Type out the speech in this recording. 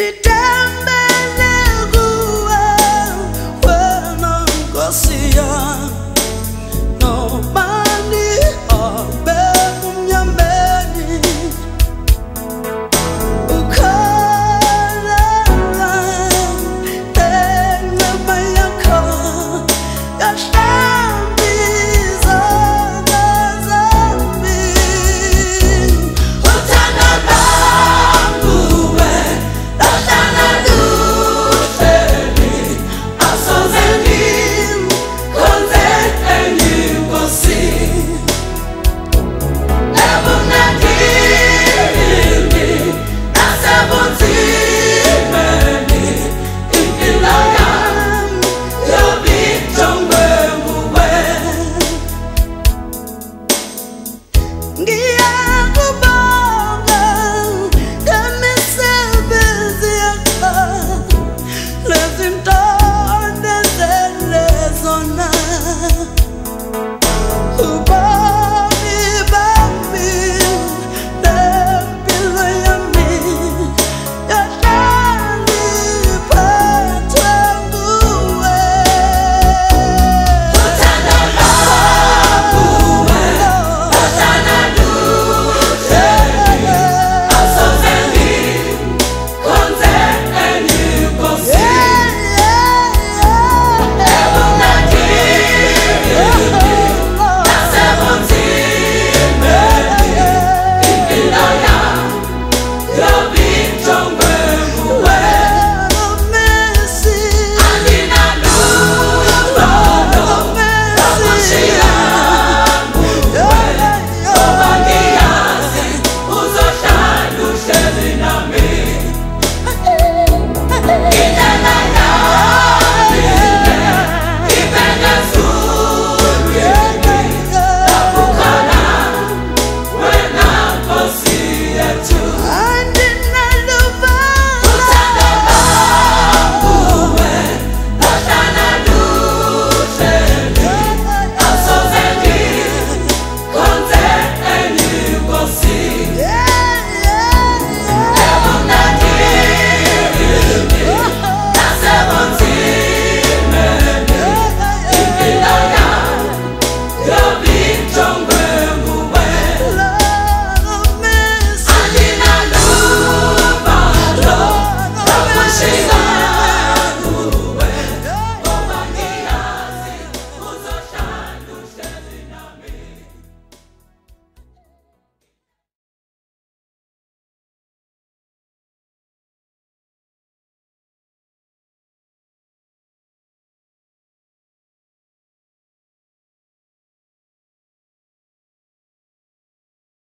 sit down.